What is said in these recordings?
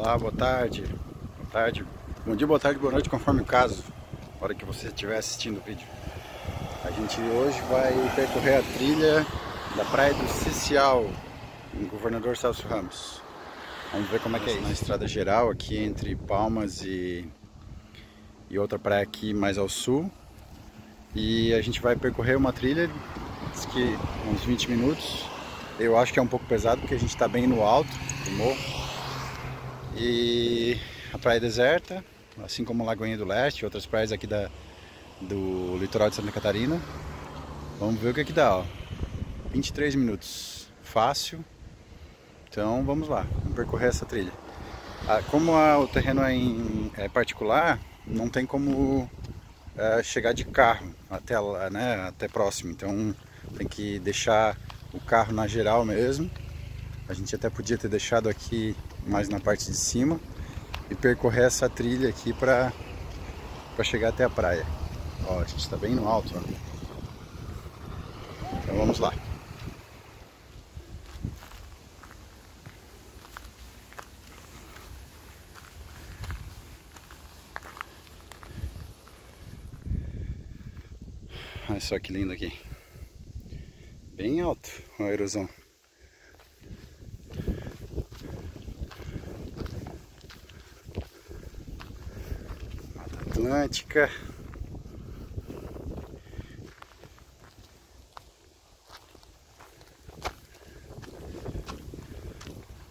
Olá, boa tarde. Boa tarde. Bom dia, boa tarde, boa noite, conforme o caso. hora que você estiver assistindo o vídeo. A gente hoje vai percorrer a trilha da Praia do Cicial, em Governador Celso Ramos. Vamos ver como é que é isso. Na estrada geral aqui entre Palmas e, e outra praia aqui mais ao sul. E a gente vai percorrer uma trilha, diz que uns 20 minutos. Eu acho que é um pouco pesado porque a gente está bem no alto do morro. E a praia deserta, assim como Lagoinha do Leste, outras praias aqui da, do litoral de Santa Catarina. Vamos ver o que, é que dá, ó. 23 minutos, fácil. Então vamos lá, vamos percorrer essa trilha. Ah, como a, o terreno é, em, é, particular, não tem como é, chegar de carro até né, até próximo. Então tem que deixar o carro na geral mesmo. A gente até podia ter deixado aqui mais na parte de cima e percorrer essa trilha aqui para chegar até a praia. Ó, a gente está bem no alto. Ó. Então vamos lá. Olha só que lindo aqui. Bem alto a erosão. Atlântica.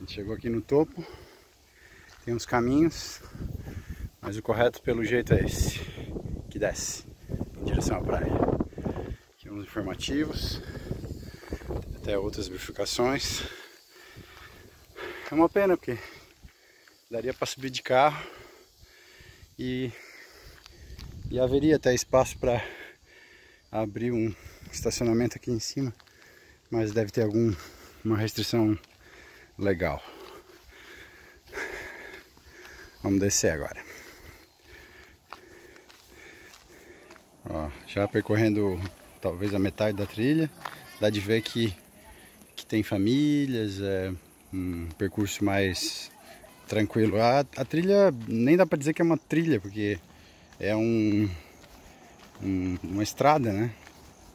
chegou aqui no topo, tem uns caminhos, mas o correto pelo jeito é esse, que desce em direção à praia. Aqui uns informativos, até outras bifurcações. É uma pena porque daria para subir de carro e, e haveria até espaço para abrir um estacionamento aqui em cima, mas deve ter alguma restrição legal. Vamos descer agora. Ó, já percorrendo talvez a metade da trilha, dá de ver que, que tem famílias, é um percurso mais tranquilo. A, a trilha nem dá para dizer que é uma trilha, porque é um, um, uma estrada, né?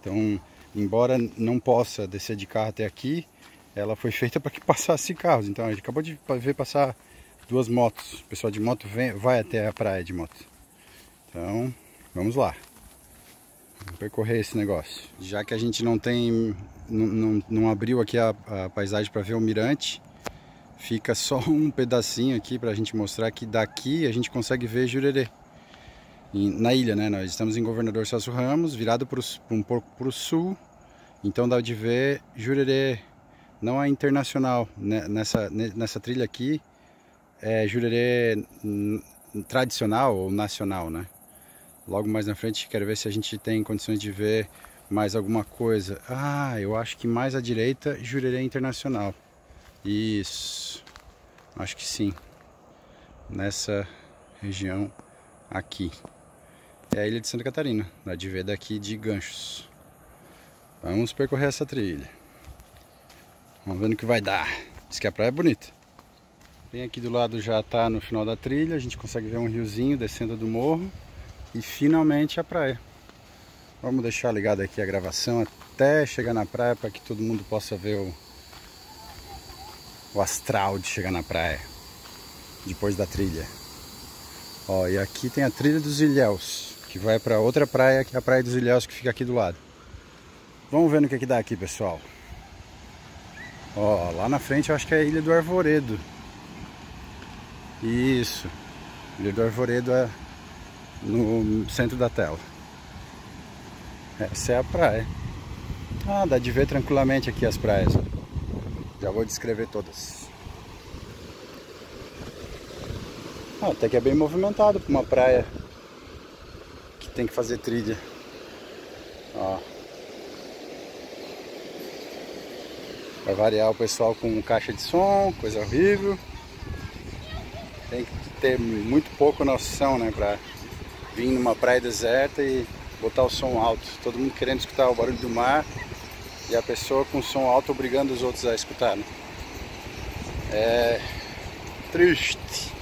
Então, embora não possa descer de carro até aqui, ela foi feita para que passasse carros. Então, a gente acabou de ver passar duas motos. O pessoal de moto vem, vai até a praia de moto. Então, vamos lá. Vamos percorrer esse negócio. Já que a gente não tem, não, não, não abriu aqui a, a paisagem para ver o mirante, Fica só um pedacinho aqui para a gente mostrar que daqui a gente consegue ver Jurerê. Na ilha, né? Nós estamos em Governador Celso Ramos, virado para um pouco para o sul. Então dá de ver Jurerê, não é internacional. Né? Nessa, nessa trilha aqui é Jurerê tradicional ou nacional, né? Logo mais na frente quero ver se a gente tem condições de ver mais alguma coisa. Ah, eu acho que mais à direita Jurerê Internacional. Isso, acho que sim. Nessa região aqui. É a ilha de Santa Catarina, dá de ver daqui de Ganchos. Vamos percorrer essa trilha. Vamos ver no que vai dar. Diz que a praia é bonita. Bem aqui do lado já está no final da trilha, a gente consegue ver um riozinho descendo do morro e finalmente a praia. Vamos deixar ligado aqui a gravação até chegar na praia para que todo mundo possa ver o, o astral de chegar na praia depois da trilha. Ó, e aqui tem a trilha dos Ilhéus, que vai para outra praia, que é a praia dos Ilhéus, que fica aqui do lado. Vamos ver no que, que dá aqui, pessoal. Ó, lá na frente eu acho que é a Ilha do Arvoredo. Isso. Ilha do Arvoredo é no centro da tela. Essa é a praia. Ah, dá de ver tranquilamente aqui as praias. Já vou descrever todas. Ah, até que é bem movimentado para uma praia tem que fazer trilha. Ó. Vai variar o pessoal com caixa de som, coisa horrível. Tem que ter muito pouco noção, né, pra vir numa praia deserta e botar o som alto. Todo mundo querendo escutar o barulho do mar e a pessoa com som alto obrigando os outros a escutar. Né? É, triste.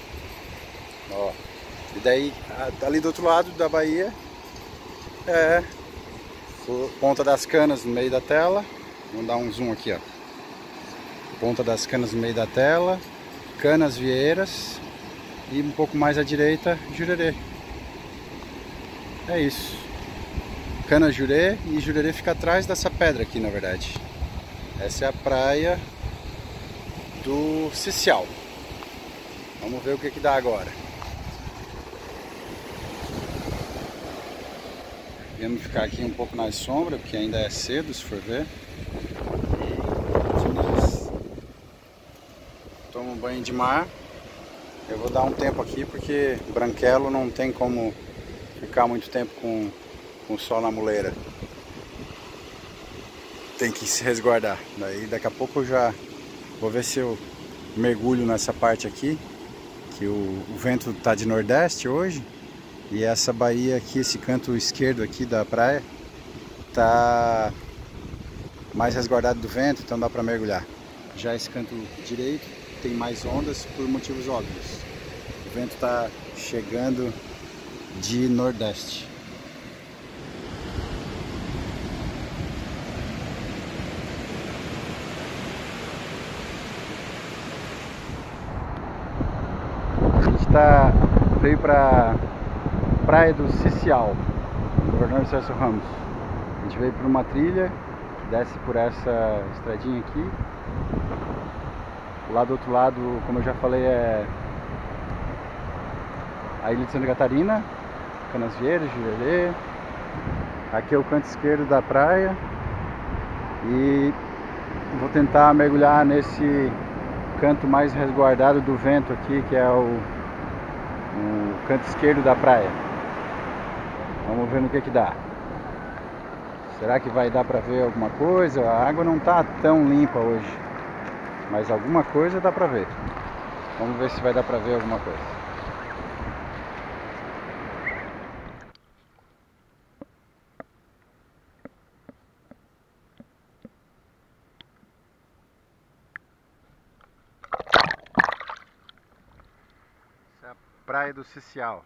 Ó. E daí, ali do outro lado da Bahia, é Ponta das Canas no meio da tela. Vamos dar um zoom aqui, ó. Ponta das Canas no meio da tela. Canas Vieiras. E um pouco mais à direita, Jurerê. É isso. Cana Jurê e Jurerê fica atrás dessa pedra aqui, na verdade. Essa é a praia do Cicial. Vamos ver o que, que dá agora. Viemos ficar aqui um pouco na sombra, porque ainda é cedo, se for ver. Tomo banho de mar. Eu vou dar um tempo aqui, porque branquelo não tem como ficar muito tempo com, com o sol na muleira. Tem que se resguardar. Daí daqui a pouco eu já vou ver se eu mergulho nessa parte aqui, que o, o vento está de nordeste hoje. E essa baía aqui, esse canto esquerdo aqui da praia, tá mais resguardado do vento, então dá para mergulhar. Já esse canto direito tem mais ondas por motivos óbvios. O vento está chegando de nordeste. A gente tá, veio para Praia do Cicial, Governador Celso Ramos. A gente veio por uma trilha, desce por essa estradinha aqui. Lá do outro lado, como eu já falei, é a Ilha de Santa Catarina, Canasvieiras, Jurerê. Aqui é o canto esquerdo da praia. E vou tentar mergulhar nesse canto mais resguardado do vento aqui, que é o, o canto esquerdo da praia. Vamos ver no que que dá. Será que vai dar para ver alguma coisa? A água não está tão limpa hoje, mas alguma coisa dá para ver. Vamos ver se vai dar para ver alguma coisa. É Praia do Cicial.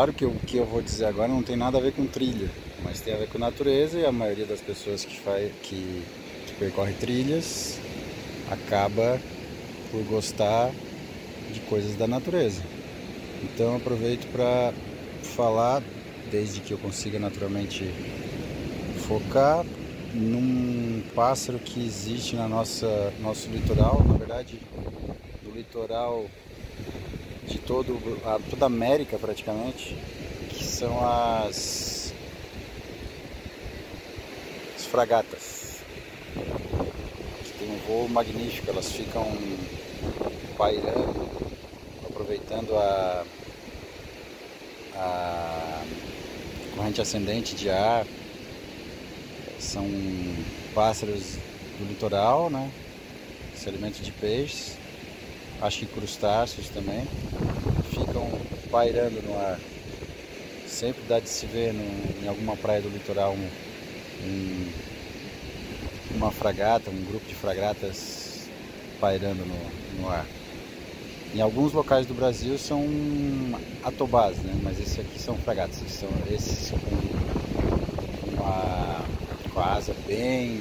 Claro que o que eu vou dizer agora não tem nada a ver com trilha, mas tem a ver com natureza e a maioria das pessoas que, faz, que, que percorre trilhas acaba por gostar de coisas da natureza. Então aproveito para falar, desde que eu consiga naturalmente focar num pássaro que existe na nossa nosso litoral, na verdade, do litoral de todo a, toda a América praticamente, que são as, as fragatas, que tem um voo magnífico, elas ficam pairando, aproveitando a, a corrente ascendente de ar. São pássaros do litoral, né? Se alimentam de peixes, acho que crustáceos também. Ficam pairando no ar. Sempre dá de se ver no, em alguma praia do litoral um, um, uma fragata, um grupo de fragatas pairando no, no ar. Em alguns locais do Brasil são atobás, né? mas esses aqui são fragatas, são esses com uma, com a asa bem,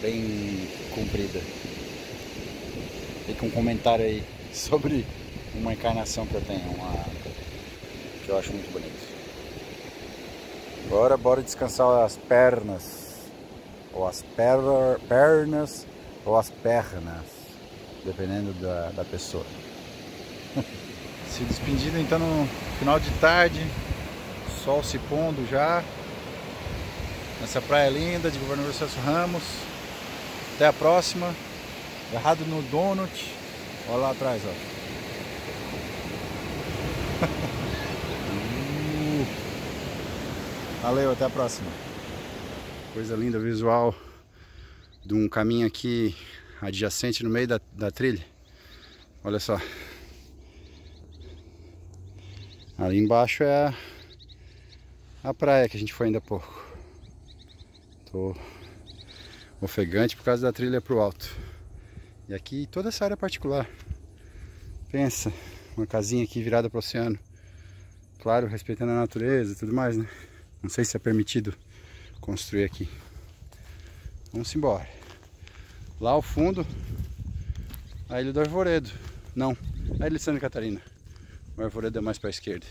bem comprida. Fica um comentário aí sobre uma encarnação que eu tenho, uma, que eu acho muito bonito. Agora bora descansar as pernas, ou as per, pernas, ou as pernas dependendo da, da pessoa. se despedindo então no final de tarde, sol se pondo já, nessa praia linda de Governador Celso Ramos. Até a próxima. Errado no donut. Olha lá atrás, ó. Valeu, até a próxima. Coisa linda visual de um caminho aqui adjacente no meio da, da trilha. Olha só. Ali embaixo é a, a praia que a gente foi ainda há pouco. Tô ofegante por causa da trilha pro alto. E aqui toda essa área particular. Pensa, uma casinha aqui virada para o oceano. Claro, respeitando a natureza e tudo mais, né? Não sei se é permitido construir aqui. Vamos embora. Lá ao fundo, a Ilha do Arvoredo. Não, a Ilha de Santa Catarina. O Arvoredo é mais para a esquerda.